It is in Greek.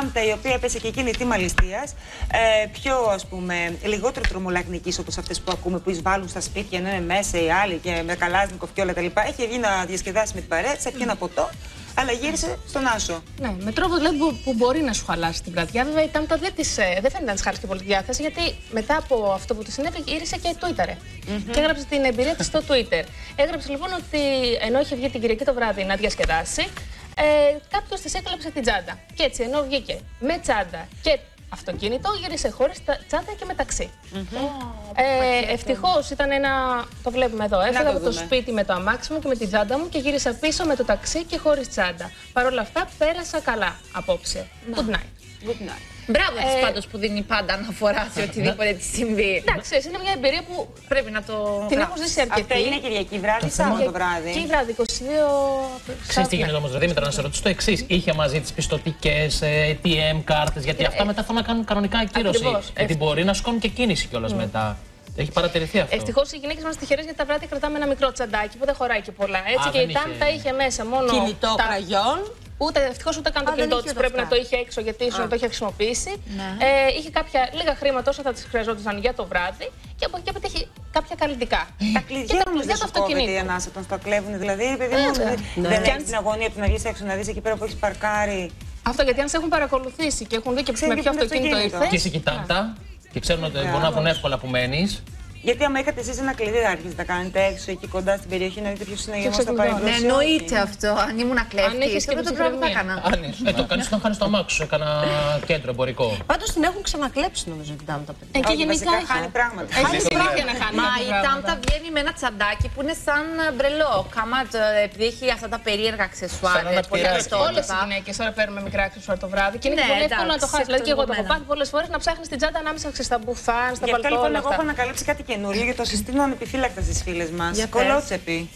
τάμπτα η οποία έπεσε και εκείνη τίμα ληστεία, ε, πιο ας πούμε, λιγότερο τρομολαγνικής όπως αυτές που ακούμε που εισβάλλουν στα σπίτια ενώ είναι μέσα οι άλλοι και με καλάζνικο και όλα τα λοιπά. Έχει βγει να διασκεδάσει με την παρέα, σε ένα ποτό αλλά γύρισε στον Άσο. Ναι, με τρόπο δηλαδή που, που μπορεί να σου χαλάσει την βραδιά. Βέβαια η Τάμτα δεν, της, ε, δεν φαίνεται να της χάλασε και πολύ τη διάθεση, γιατί μετά από αυτό που της συνέβη γύρισε και Twitter. Και έγραψε την εμπειρία της στο Twitter. Έγραψε λοιπόν ότι ενώ είχε βγει την Κυριακή το βράδυ να διασκεδάσει, ε, κάποιος τη έκλαψε την τσάντα. Και έτσι ενώ βγήκε με τσάντα και αυτοκίνητο, γύρισε χωρίς τσάντα και μεταξύ. Mm -hmm. ε, Ευτυχώς ήταν ένα. Το βλέπουμε εδώ. Έφυγα από το σπίτι με το αμάξι μου και με την τσάντα μου και γύρισα πίσω με το ταξί και χωρίς τσάντα. Παρ' όλα αυτά πέρασα καλά απόψε. Good night. Good night. Μπράβο της ε, πάντως που δίνει πάντα αναφορά σε οτιδήποτε της συμβεί. Εντάξει, είναι μια εμπειρία που πρέπει να το. Την έχω ζήσει αρκετή. Αυτή είναι Κυριακή βράδυ, Σάββατο βράδυ. Κυριακή βράδυ, 22. Ξέρετε τι γίνεται όμως, Δήμητρα, να σε ρωτήσω το εξής. Είχε μαζί τις πιστοτικές, ATM κάρτες, γιατί αυτά μετά θα να κάνουν κανονικά ακύρωση. Γιατί μπορεί να σκόνουν και κίνηση κιόλας μετά. Έχει παρατηρηθεί αυτό. Ευτυχώς οι γυναίκες μας τυχερές γιατί τα βράδια κρατάμε ένα μικρό τσαντάκι που δεν χωράει και πολλά. Έτσι Α, και η Τάμτα είχε μέσα μόνο. Κινητό τα... κραγιόν. Ούτε ευτυχώς ούτε καν το κινητό της πρέπει να το είχε έξω γιατί ίσως να το είχε χρησιμοποιήσει. Ναι. Ε, είχε κάποια λίγα χρήματα όσα θα τη χρειαζόταν για το βράδυ και από εκεί έπειτα είχε κάποια καλλιτικά. Τα κλειδιά του αυτοκίνητου. Δεν ανάσα όταν τα κλέβουν, δηλαδή. Παιδί μου, ναι. δεν έχει την αγωνία του να βγει έξω να δεις εκεί πέρα που έχεις παρκάρει. Αυτό γιατί αν σε έχουν παρακολουθήσει και έχουν δει και με ποιο αυτοκίνητο ήρθες. Και είσαι κοιτάντα και ξέρουν ότι μπορεί να βγουν εύκολα που μένεις. Γιατί άμα είχατε εσείς ένα κλειδί, θα άρχισε να κάνετε έξω εκεί κοντά στην περιοχή να δείτε ποιος είναι γεγονό στο παρελθόν. Ναι, εννοείται αυτό. Αν ήμουν κλέφτης, αν είχε και το πράγμα θα έκανα. Ε, το κάνεις όταν χάνει το αμάξι σου, έκανα κέντρο εμπορικό. Πάντως την έχουν ξανακλέψει νομίζω την τάμτα παιδιά. Εκεί γενικά χάνει πράγματα. Έχει συνήθεια να χάνει. Μα η τάμτα βγαίνει με ένα τσαντάκι που είναι σαν μπρελό. Κάμα επειδή έχει αυτά τα περίεργα αξεσουάρ. Όλες οι γυναίκες τώρα παίρνουμε μικρά αξεσουάρ το βράδυ και είναι ναι, πολύ εύκολο να το χάσεις. Δηλαδή και εγώ το έχω πάθει πολλές φορές να ψάχνεις την τσάντα ανάμεσα στα μπουφάν, στα παλτό. Γι' αυτό λοιπόν εγώ έχω ανακαλύψει κάτι καινούριο για το συστήνω ανεπιφύλακτα στι φίλες μας. Κολότσεπη.